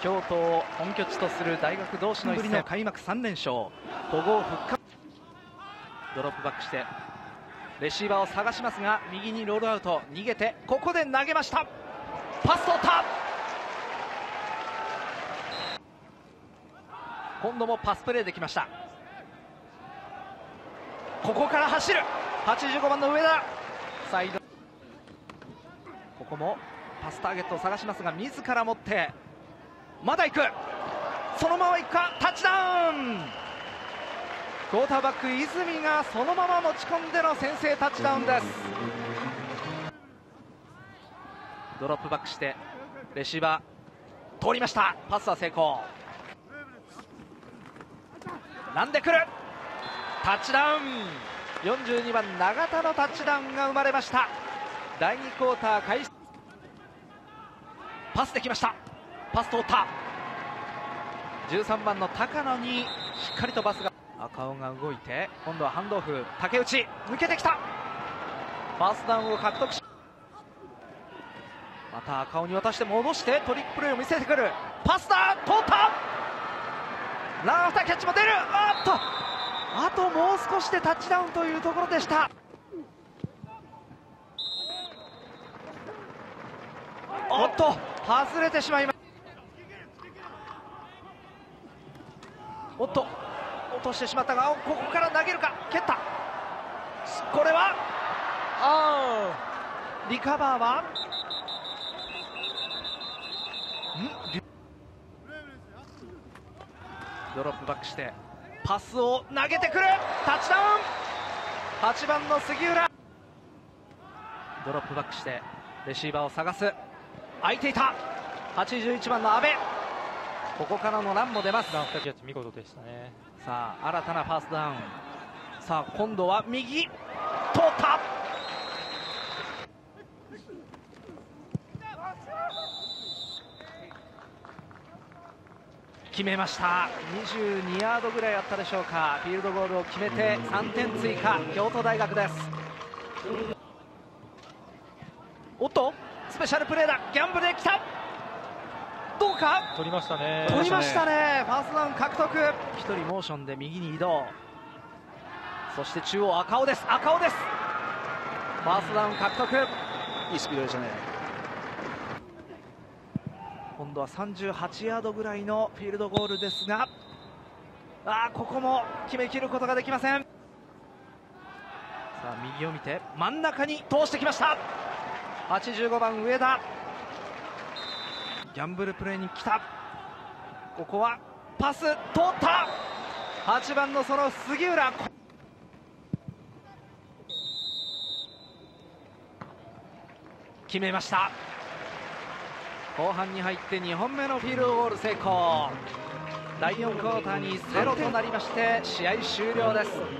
京都を本拠地とする大学同士の一戦。開幕3連勝。古豪復活。ドロップバックして。レシーバーを探しますが右にロールアウト。逃げてここで投げました。パス取った。今度もパスプレーできました。ここから走る。85番の上田。サイド。ここもパスターゲットを探しますが自ら持って。まだ行く。そのまま行くか。タッチダウン。クォーターバック泉がそのまま持ち込んでの先制タッチダウンです。ドロップバックしてレシーバー通りました。パスは成功。なんでくる？タッチダウン。42番永田のタッチダウンが生まれました。第2クォーター開始。パスできました。パス通った。13番の高野にしっかりとパスが。赤尾が動いて今度はハンドオフ竹内抜けてきた。ファーストダウンを獲得し。また赤尾に渡して戻してトリックプレーを見せてくる。パスだ通った。ランアフターキャッチも出る。あっと。あともう少しでタッチダウンというところでした。おっと外れてしまいました。おっと落としてしまったがここから投げるか蹴った。これはあリカバーはん？ドロップバックしてパスを投げてくる。タッチダウン。8番の杉浦。ドロップバックしてレシーバーを探す。空いていた。81番の阿部。ここからのランも出ます。ラン2キャッチ見事でしたね。さあ新たなファーストダウン。さあ今度は右通った。決めました。22ヤードぐらいあったでしょうか。フィールドゴールを決めて3点追加。京都大学です。おっとスペシャルプレーだ。ギャンブルできたどうか？取りましたね。取りましたね。ファーストダウン獲得。1人モーションで右に移動。そして中央赤尾です。赤尾です。ファーストダウン獲得。いいスピードでしたね。今度は38ヤードぐらいのフィールドゴールですがあここも決めきることができません。さあ右を見て真ん中に通してきました。85番上田ギャンブルプレーに来た。ここはパス通った。8番のその杉浦。決めました。後半に入って2本目のフィールドゴール成功。第4クォーターにゼロとなりまして試合終了です。